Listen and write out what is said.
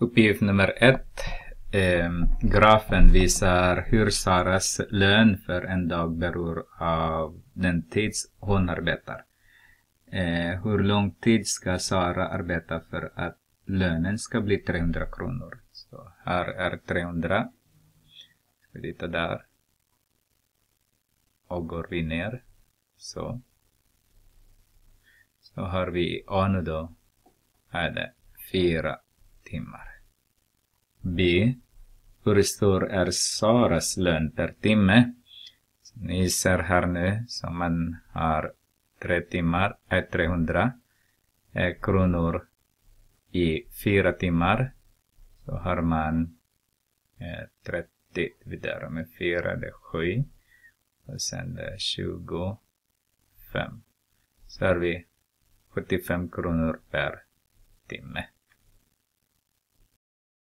Uppgift nummer ett. Eh, grafen visar hur Saras lön för en dag beror av den tid hon arbetar. Eh, hur lång tid ska Sara arbeta för att lönen ska bli 300 kronor? Så här är 300. Ska vi titta där. Och går vi ner. Så. Så har vi Anu nu då. Är det fyra timmar. B. Hur stor är Saras lön per timme? Så ni ser här nu, som man har tre timmar, eh, 300 eh, kronor i fyra timmar. Så har man eh, 30 vidare med 4, det är 7. Och sen det är 25. Så har vi 75 kronor per timme.